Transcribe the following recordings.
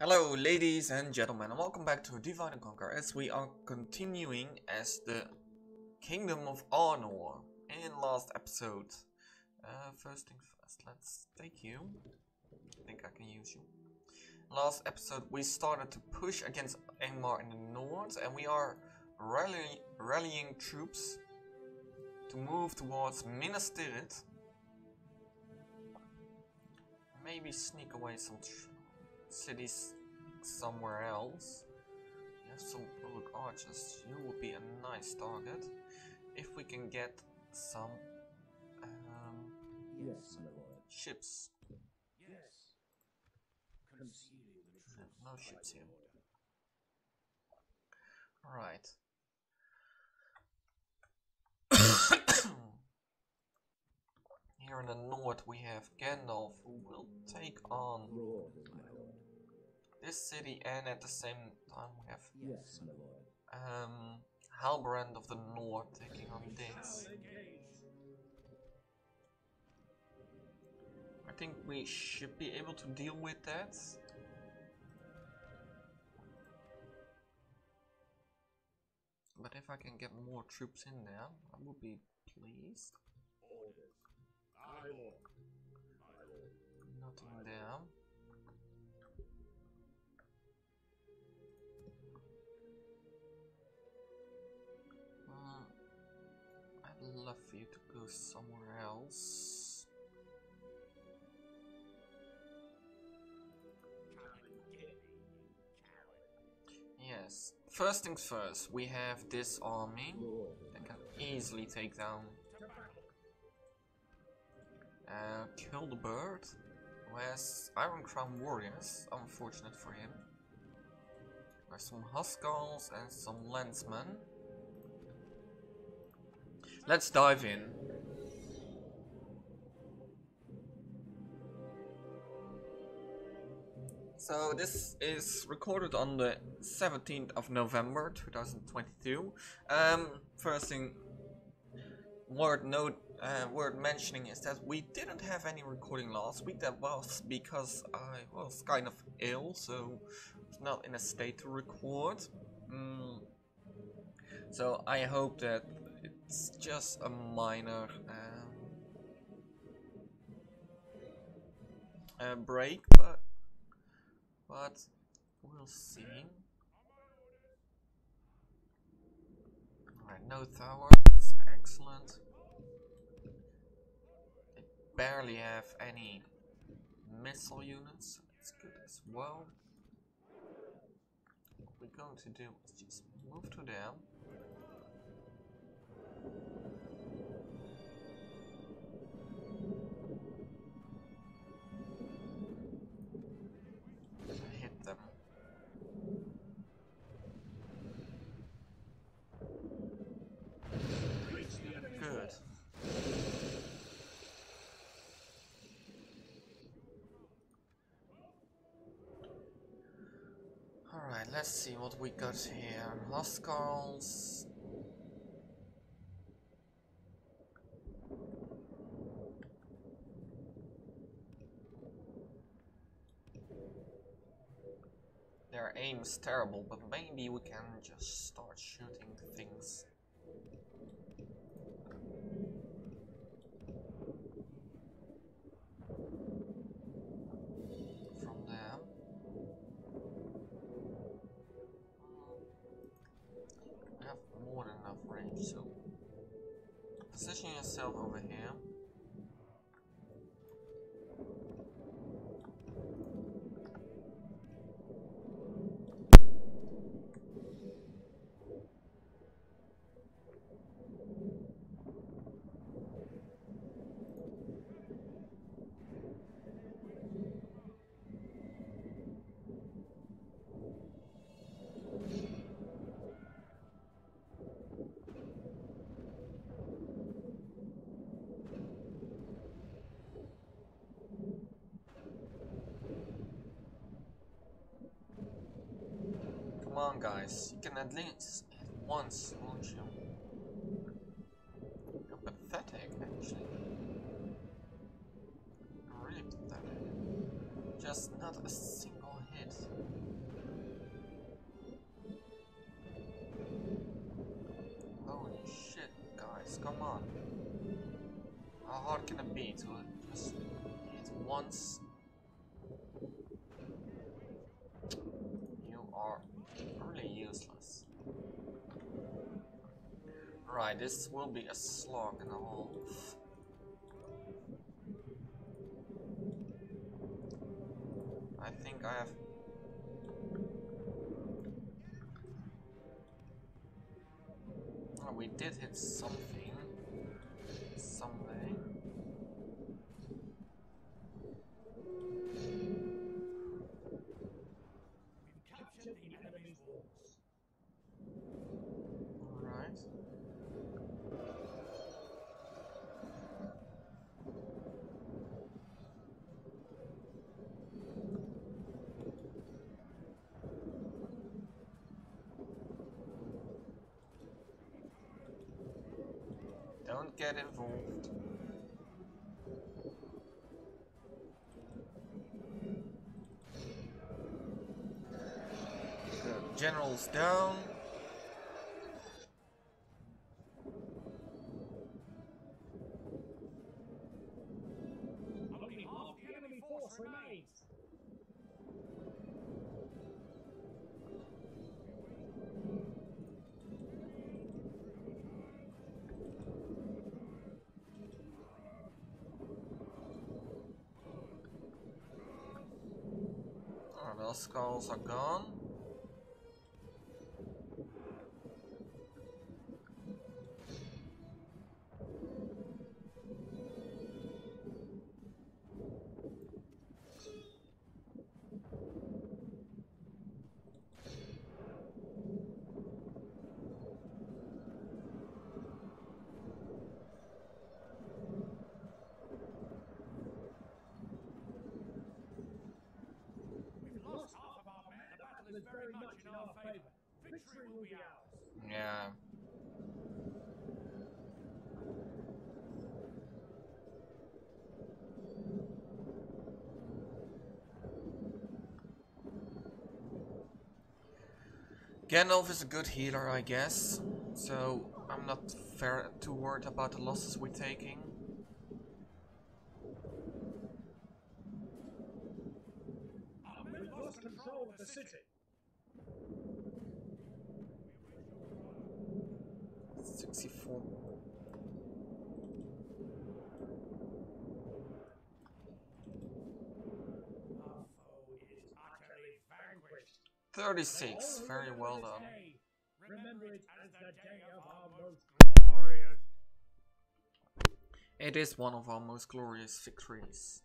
Hello ladies and gentlemen and welcome back to Divide and Conquer as we are continuing as the Kingdom of Arnor in last episode. Uh, first things first, let's take you. I think I can use you. Last episode we started to push against Angmar in the north and we are rally rallying troops to move towards Minas Tirith. Maybe sneak away some cities somewhere else. We have some public archers. You would be a nice target if we can get some um, Yes, ships. Yes. Conceding the truth. No ships here. Alright. Here in the north we have Gandalf who will take on Lord, my lord. this city and at the same time we have Yes, um, Halbrand of the North taking on this. I think we should be able to deal with that. But if I can get more troops in there, I would be pleased. Orders. Aye, lord. My lord. Nothing there. Hmm. I'd love for you to go somewhere else. Yes. First things first, we have this army that can easily take down uh, kill the bird, who has Iron Crown warriors, unfortunate for him. There's some Huskarls and some Lensmen. Let's dive in. So this is recorded on the 17th of November 2022. Um, first thing word note uh, worth mentioning is that we didn't have any recording last week. That was because I was kind of ill, so not in a state to record. Mm. So I hope that it's just a minor um, break, but but we'll see. Alright, no tower. That's excellent. Barely have any missile units, that's good as well. What we're going to do is just move to them. Let's see what we got here. Lost Huskarls. Their aim is terrible, but maybe we can just start shooting things. Have more than enough range, so position yourself over here. Come on, guys. You can at least hit once, won't you? You're pathetic, actually. Really pathetic. Just not a single hit. Holy shit, guys. Come on. How hard can it be to just hit once This will be a slog in a hole. I think I have Oh, we did hit something. Someday. Captured the enemy's walls. Alright. Don't get involved. The general's down. Oh, those skulls are gone. Yeah. Gandalf is a good healer, I guess. So I'm not fair too worried about the losses we're taking. Lost control of the city. Sixty-four. Our foe is utterly vanquished. Thirty-six. Very well done. Remember it as the day of our most glorious. It is one of our most glorious victories.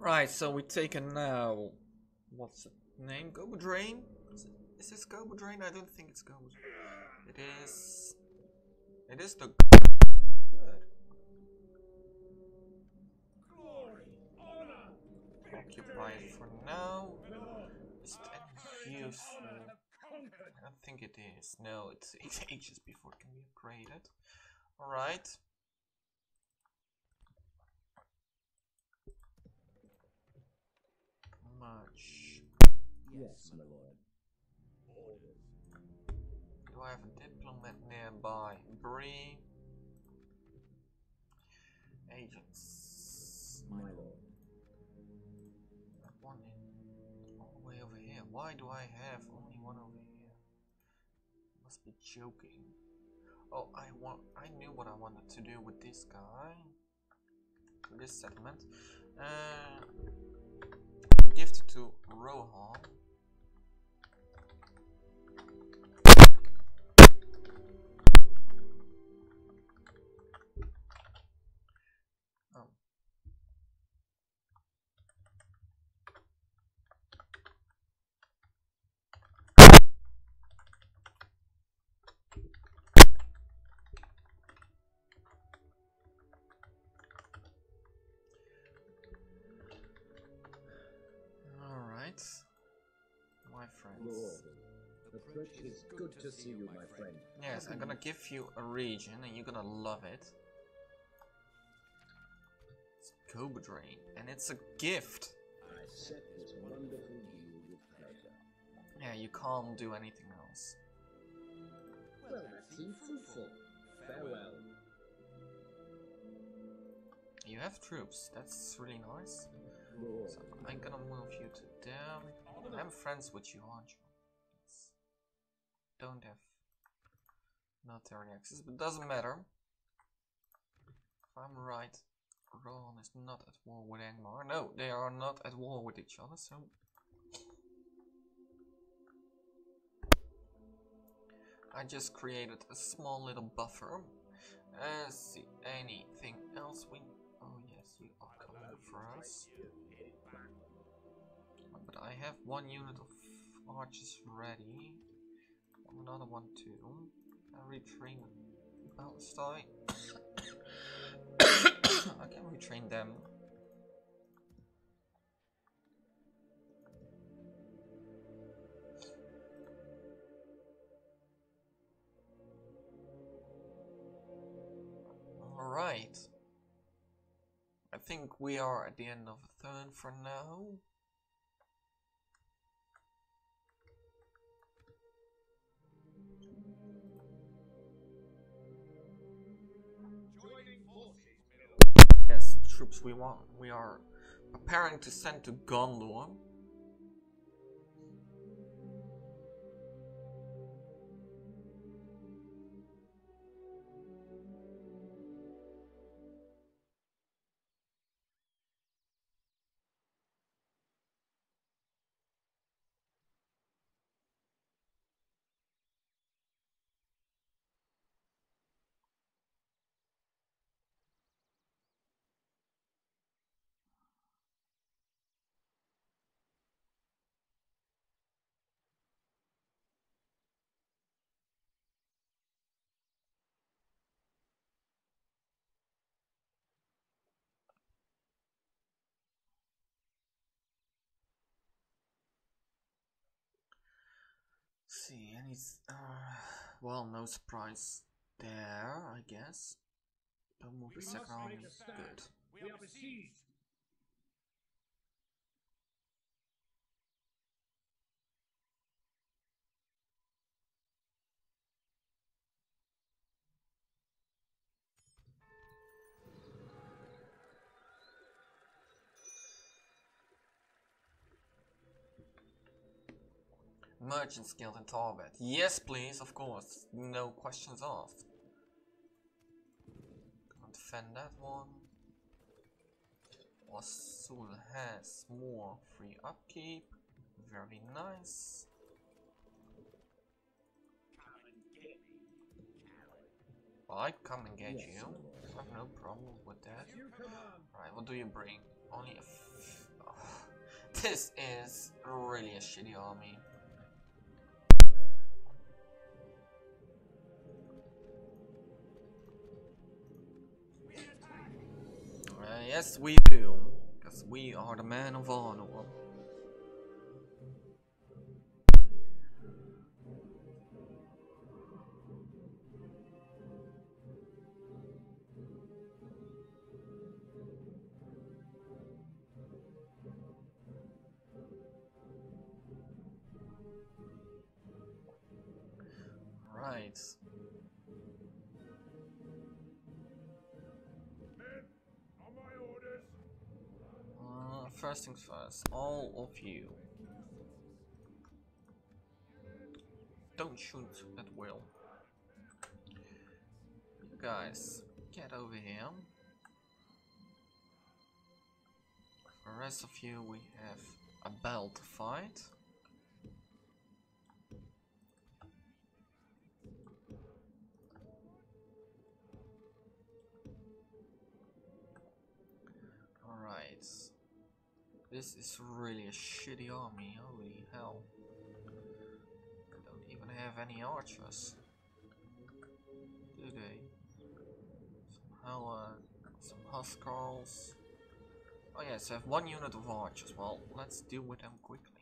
Right, so we take a now. What's the name? Go Drain? Is, it, is this Go Drain? I don't think it's Go. It is. It is the. Good. Occupy for now. Is it. I don't think it is. No, it's, it's ages before it can be upgraded. Alright. Much. Yes, my lord. Do I have a diplomat nearby? Bree. agents. My lord. One in all the way over here. Why do I have only one over here? Must be joking. Oh, I want. I knew what I wanted to do with this guy. This segment. Uh, gift to Rohan. Lord, the bridge is good to see you, my friend. Yes, I'm gonna give you a region and you're gonna love it. It's Cobra Drain, and it's a gift. I accept this wonderful deal with pleasure. Yeah, you can't do anything else. Well, that seemed fruitful. Farewell. You have troops, that's really nice. So I'm gonna move you to them. I'm friends with you, aren't you? Yes. Don't have military access, but doesn't matter. If I'm right, Rohan is not at war with Angmar. No, they are not at war with each other, so... I just created a small little buffer. Uh, see, anything else we... Oh yes, you are coming for us. I have one unit of archers ready. Another one too. I retrain Palestine. I can retrain them. Alright. I think we are at the end of the turn for now. Troops we want. We are preparing to send to Gondor. See, any. Uh, well, no surprise there, I guess. Don't move the second must army. make a stand. Good. We are besieged. Merchants Guild in Tharbad. Yes, please, of course. No questions asked. Gonna defend that one. Wasul has more free upkeep. Very nice. I come and get Yes, you. I have no problem with that. Alright, what do you bring? Only a. F- this is really a shitty army. Yes, we do. Because we are the men of honor. First things first, all of you. Don't shoot at will. You guys, get over here. For the rest of you, we have a battle to fight. Alright. This is really a shitty army, holy hell. They don't even have any archers. Do they? Somehow, some Huskarls. Oh yes, I have one unit of archers. Well, let's deal with them quickly.